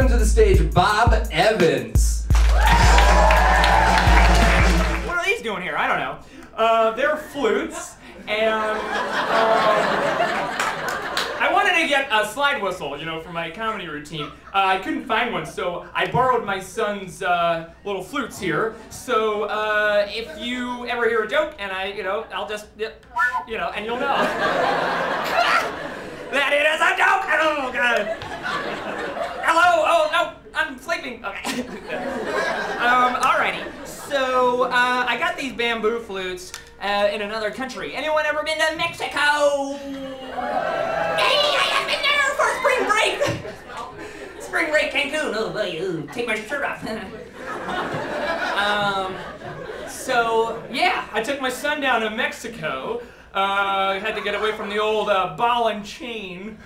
welcome to the stage Bob Evans. What are these doing here? I don't know. Uh, they're flutes, and um, I wanted to get a slide whistle, you know, for my comedy routine. Uh, I couldn't find one, so I borrowed my son's uh, little flutes here. So uh, if you ever hear a joke, and I, you know, I'll just, you know, and you'll know that it is a joke. Oh God. Hello. Oh no, I'm sleeping. Okay. um, alrighty. So uh, I got these bamboo flutes uh, in another country. Anyone ever been to Mexico? Hey, I have been there for spring break. spring break Cancun. Oh, boy, ooh, take my shirt off. um, so yeah, I took my son down to Mexico. Uh, had to get away from the old uh, ball and chain.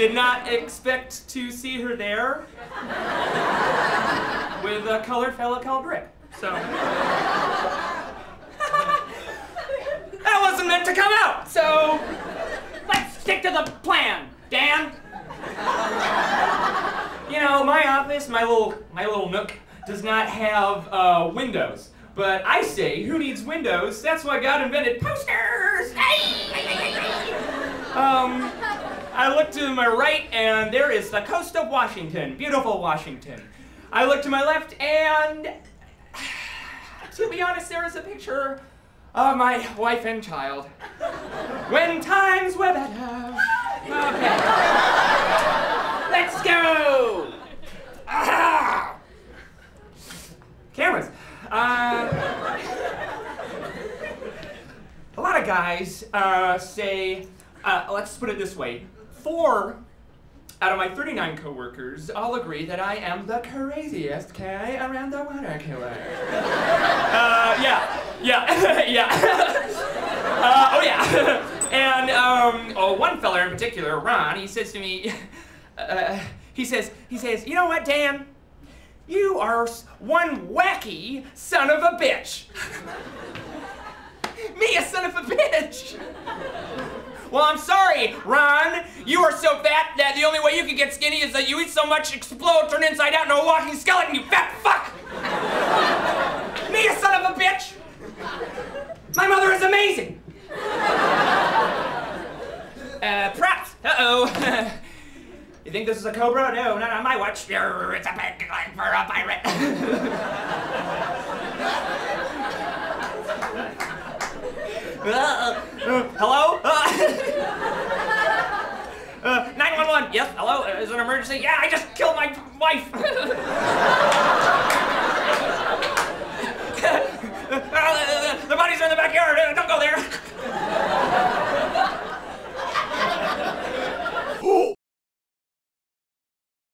Did not expect to see her there with a colored fella called Rick. So that wasn't meant to come out. So let's stick to the plan, Dan. You know, my office, my little my little nook, does not have uh, windows. But I say, who needs windows? That's why God invented posters. um, I look to my right, and there is the coast of Washington, beautiful Washington. I look to my left, and to be honest, there is a picture of my wife and child. When times were better. Okay. Let's go. Ah! Cameras. Uh, a lot of guys uh, say, uh, let's put it this way, four out of my 39 coworkers all agree that I am the craziest guy around the water cooler. uh, yeah, yeah, yeah. uh, oh yeah. and um, oh, one fella in particular, Ron, he says to me, uh, he says, he says, you know what, Dan? You are one wacky son of a bitch. Me, a son of a bitch. Well, I'm sorry, Ron. You are so fat that the only way you can get skinny is that you eat so much, explode, turn inside out into a walking skeleton, you fat fuck! Me, a son of a bitch! My mother is amazing! Uh, props. Uh-oh. You think this is a cobra? No, not on my watch. It's a big for a pirate. uh, hello? Uh, 911. Yes, hello? Is it an emergency? Yeah, I just killed my wife.